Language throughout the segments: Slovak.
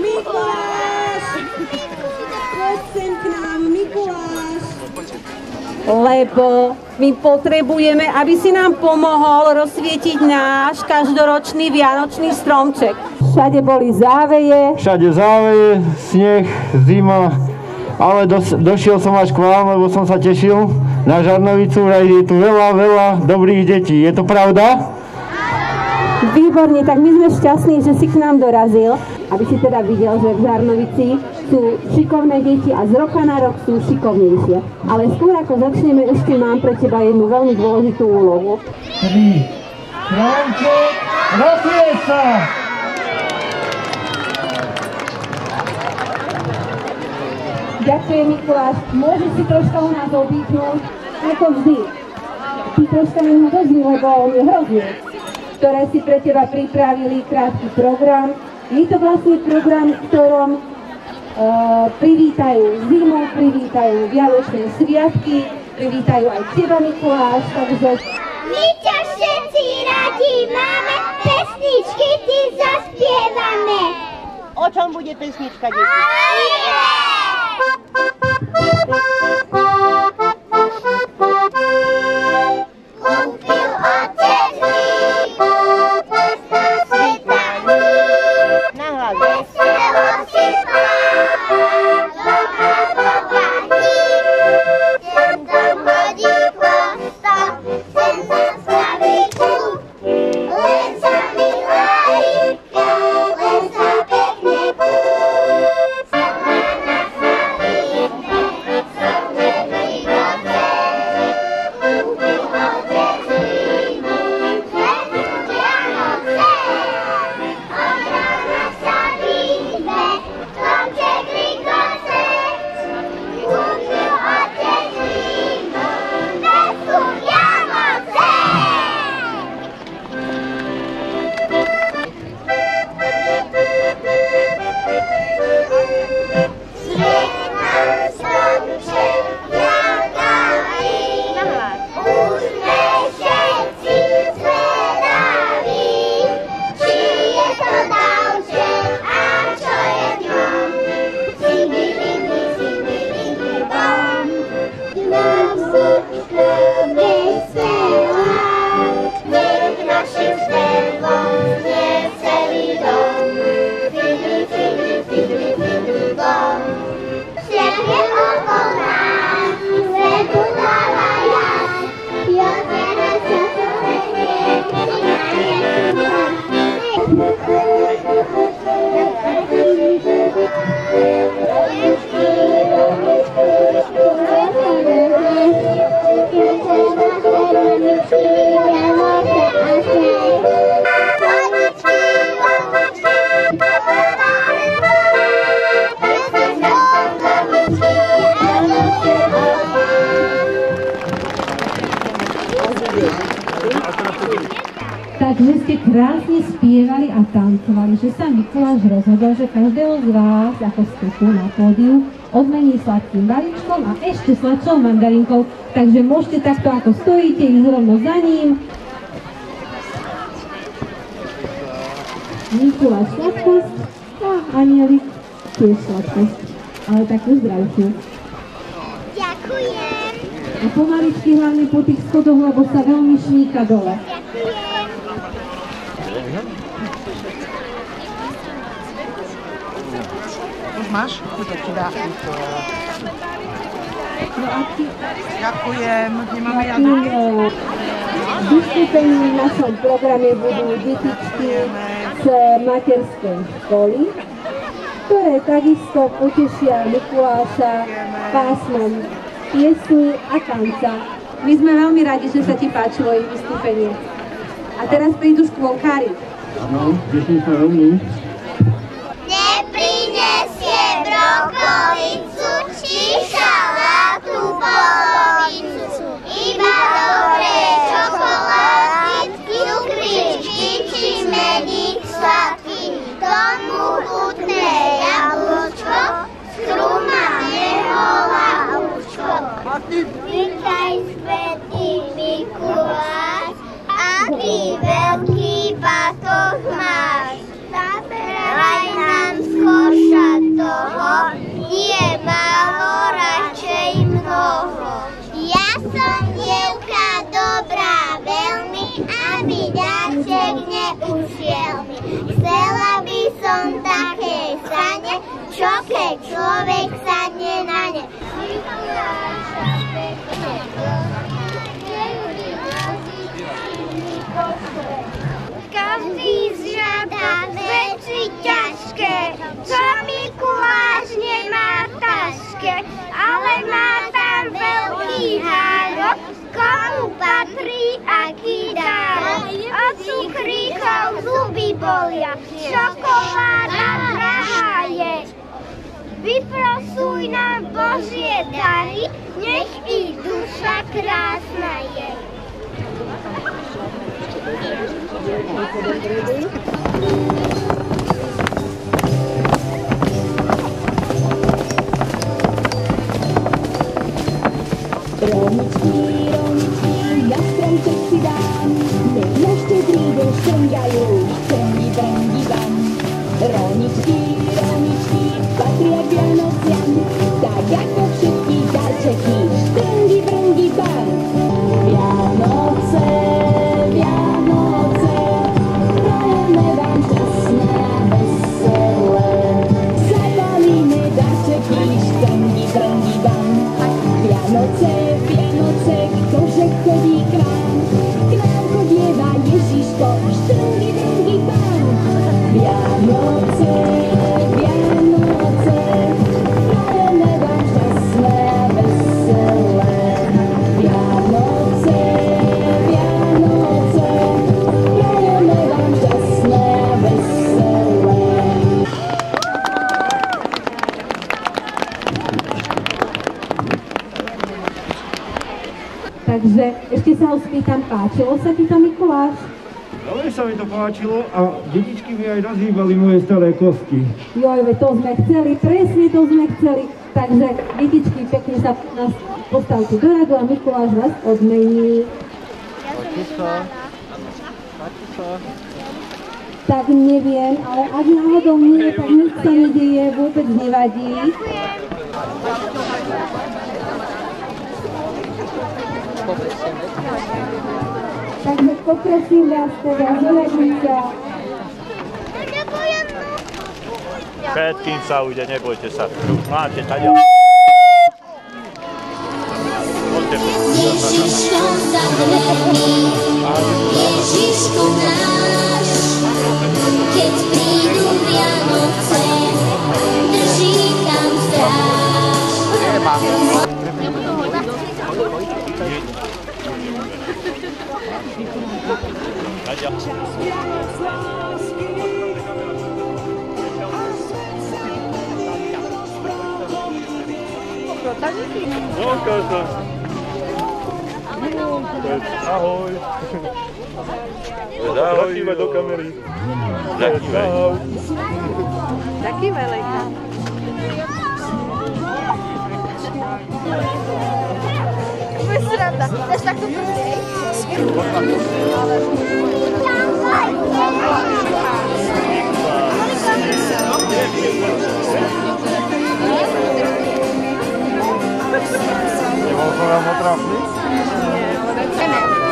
Mikuláš! Poď sem k nám, Mikuláš! Lebo my potrebujeme, aby si nám pomohol rozsvietiť náš každoročný vianočný stromček. Všade boli záveje, Všade záveje, sneh, zima, ale dos- došiel som až k vám, lebo som sa tešil na Žarnovicu, je tu veľa, veľa dobrých detí. Je to pravda? Výborne, tak my sme šťastní, že si k nám dorazil, aby si teda videl, že v Žarnovici sú šikovné deti a z roka na rok sú šikovnejšie. Ale skôr ako začneme, ešte mám pre teba jednu veľmi dôležitú úlohu. Tri. Stromček, rozsvieť sa! Ďakujem Mikuláš, môžeš si troška u nás obíknúť, ako vždy. Ty troška mi vezmi, lebo on je hrozný, ktoré si pre teba pripravili krátky program. Je to vlastne program, v ktorom uh, privítajú zimu, privítajú Vianočné sviatky, privítajú aj teba Mikuláš, takže My ťa všetci radi máme, pesničky ty zaspievame. O čom bude pesnička, deti? Takže ste krásne spievali a tancovali, že sa Mikuláš rozhodol, že každého z vás, ako ste tu na pódiu, odmení sladkým balíčkom a ešte sladšou mandarinkou. Takže môžete takto, ako stojíte, ísť rovno za ním. Mikuláš sladkosť a Anielik tiež sladkosť, ale takú zdravšiu. Ďakujem, A pomaličky hlavne po tých schodoch, lebo sa veľmi šníka dole. Už máš? Chuťa ti dá. No a ty Ďakujem. Nemáme vystúpení v našom programe budú detičky z materskej školy, ktoré takisto potešia Mikuláša pásmom piesni a tanca. My sme veľmi radi, že sa ti páčilo ich vystúpenie. A teraz prídu škôlkári. Áno, dnešní sme veľmi. Neprinesie brokovicu či šalátu polovicu, iba dobré čokoládky, cukričky či medík sladký, tomu chutné jablko. Čo keď človek sadne na ne? Každý žiada veci ťažké, čo Mikuláš nemá v taške, ale má tam veľký hárok, komu patrí aký dárok. Od cukríkov zuby bolia, čokoláda drahá je. Vyprosuj nám Božie dary, nech i duša krásna je. Roničky, to páčilo a detičky mi aj rozhýbali moje staré kosti. Joj, to sme chceli, presne to sme chceli. Takže, detičky, pekne sa nás postavte do radu a Mikuláš vás odmení. Tak neviem, ale ak náhodou nie, tak nič sa nedieje, vôbec nevadí. Takže poprosím vás teda, zoradnice, Všetkým sa ujde, nebojte sa. Tu máte tady. Ježiško zahledný, Ježiško náš, keď prídu Vianoce, drží tam stráž. Nadia. No, Kaša. Ahoj. Ahoj. Zakývaj do kamery. Zakývaj. Taký veľký. Bude sranda. Chceš takto prstej? Nebol som vám otrafný? Kde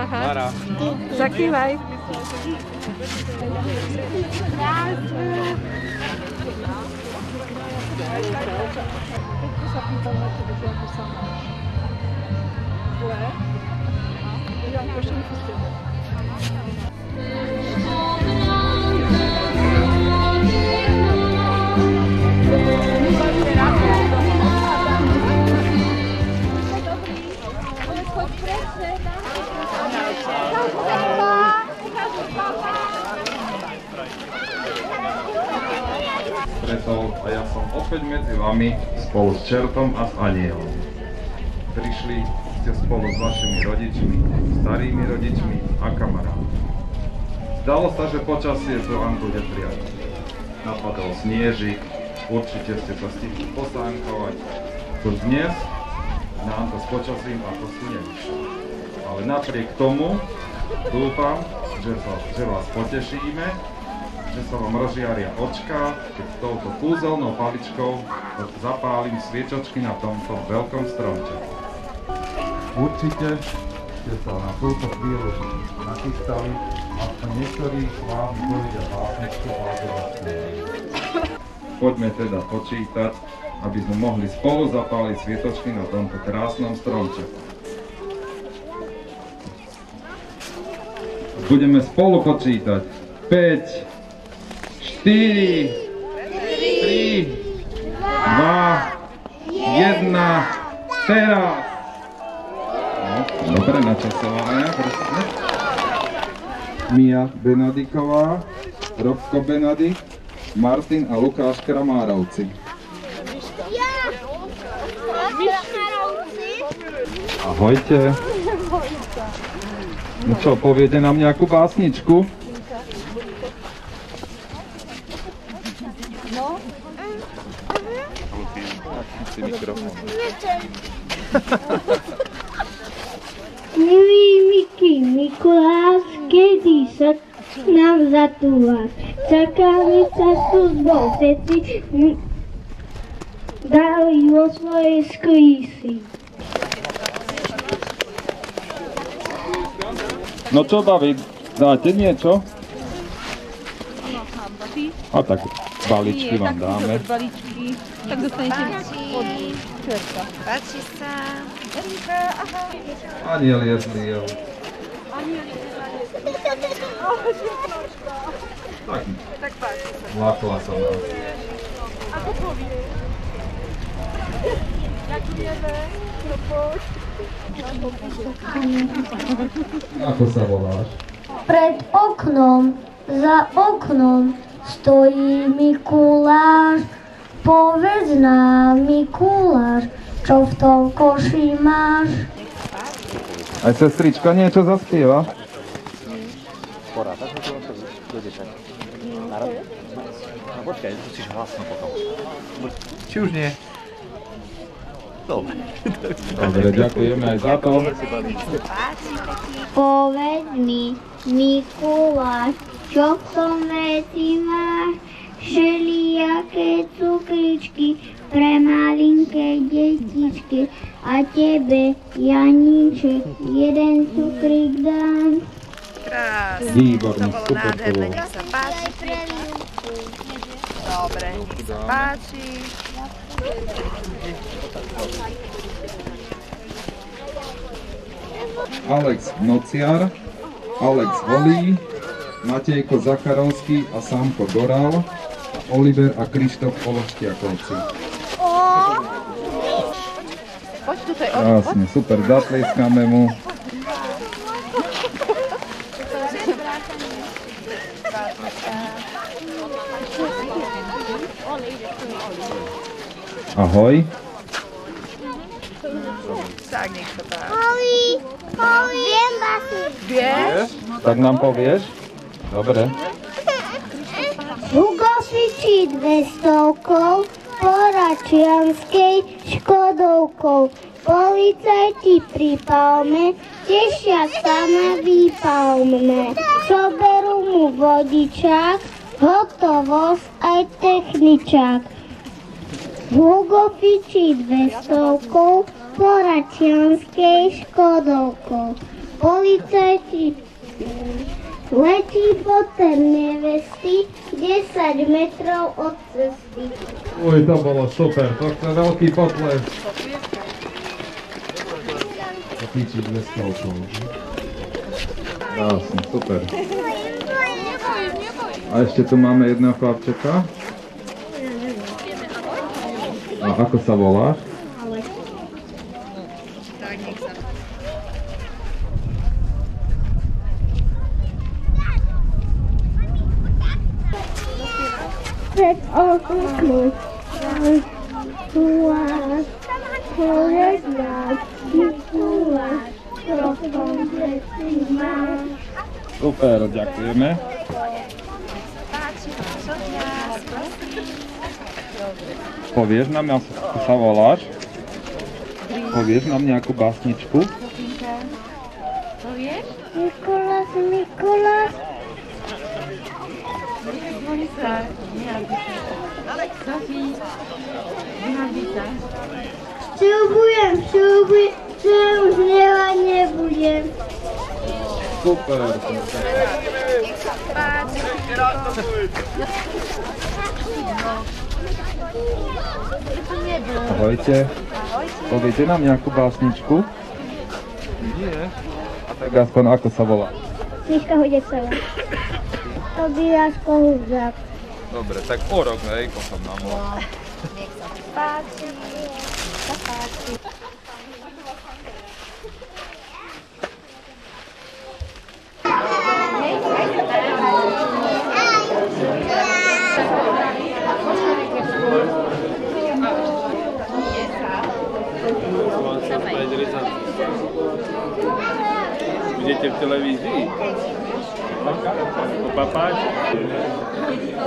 aha. Mara. Zakývaj. sa vami spolu s čertom a s anielom. Prišli ste spolu s vašimi rodičmi, starými rodičmi a kamarátmi. Zdalo sa, že počasie vám bude prijať. Napadol sniežik, určite ste sa stihli posánkovať. To dnes nám to s počasím ako si nevyšlo. Ale napriek tomu dúfam, že, sa, že vás potešíme že sa vám rozžiaria očka, keď touto kúzelnou paličkou zapálim sviečočky na tomto veľkom stromče. Určite ste sa na túto chvíľu nachystali, aspoň niektorí z vám povedia básničku alebo Poďme teda počítať, aby sme mohli spolu zapáliť svietočky na tomto krásnom stromče. Budeme spolu počítať. 5, 4, 3, 2, 1, teraz! No, dobre načasované, presne. Mia Benadiková, Robko Benadik, Martin a Lukáš Kramárovci. Ahojte. No čo, poviete nám nejakú básničku? Si mikrofón. Milý Miky Mikuláš, kedy sa nám zatúvaš? Čakali cestu z všetci dali vo svojej sklísi. No čo, David, dáte niečo? A tak balíčky vám dáme. balíčky, tak dostanete od čerta. Páči sa. Aniel je zlý, jo. Tak, Tak páči sa. lákla som nás. Ako povie? Ďakujeme. No poď. Ako sa voláš? Pred oknom, za oknom stojí Mikuláš. Povedz nám, Mikuláš, čo v tom koši máš? Aj sestrička niečo zaspieva? No počkaj, musíš hlasno potom. Či už nie? Dobre. Dobre, ďakujeme aj za to. Povedz mi, Mikuláš, čo veci máš? Všelijaké cukričky pre malinké detičky a tebe, Janíček, jeden cukrik dám. Krásne. Výborne, To bolo super nádherné, nech sa páči. Dobre, nech sa páči. Alex Nociar, Alex Holý, Matejko Zacharovský a Samko Goral, Oliver a Krištof Pološtiakovci. Poď tutaj, o, Krásne, super, zatlieskáme mu. Ahoj. Tak, nech sa páči. Holly, Holly, viem básničku. Vieš? Tak nám povieš? Dobre. Hugo svičí dvestovkou, poračianskej škodovkou. Policajti pri palme, tešia sa na výpalmné. Zoberú mu vodičák, hotovosť aj techničák. Hugo fičí dvestovkou, poračianskej škodovkou. Policajti Letí potem nevesty 10 metrov od cesty. Uj, to bolo super, to chce veľký potles. Píči 200 okolo. Krásne, super. A ešte tu máme jedného chlapčeka. A ako sa voláš? Pred oknom Mikuláš, pred nás Mikuláš, trochom veci máš. Super, ďakujeme. Povieš nám, ako sa voláš? Povieš nám nejakú básničku? Mikuláš, Mikuláš, Sľubujem, sľubujem, že už hnevať nebudem. Super. Ahojte. Poviete nám nejakú básničku? Nie. A tak aspoň ako sa volá? Miška Hudecová. Tobias Kohúzak. Dobre, tak o rok, hej, potom nám volá. Vidíte v televízii? Papáč? Ale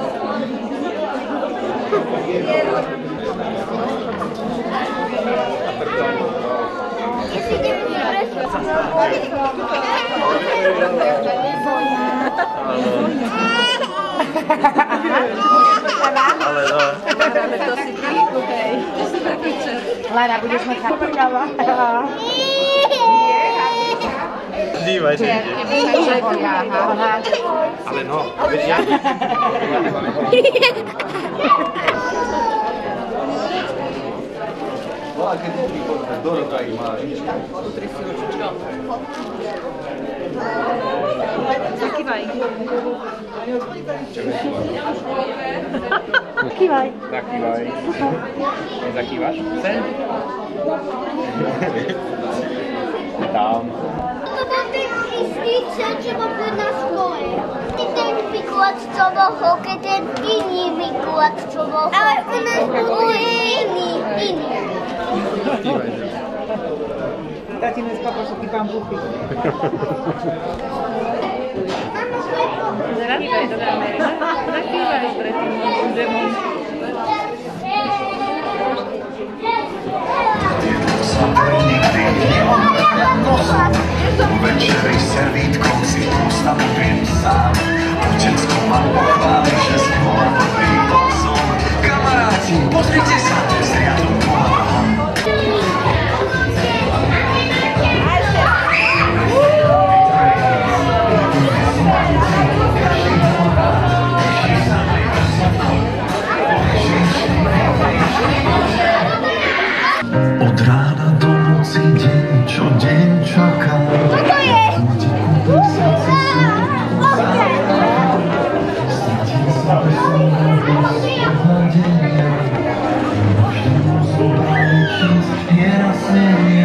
Lara, budeš mať chatrňava. dívaj sa ide. Ale no, veď ja... Kývaj. Zakývaj. Zakývaš? Sem? Tam. To bol ten istý sen, čo bol na škole. I ten Mikuláš, čo bol hokej, ten iný Mikuláš, čo bol Ale u nás bol iný, iný. Tatino z papašoky bambúchy. Zakývaj do kamery. Zakývaj pred tým demom. Večery Amen.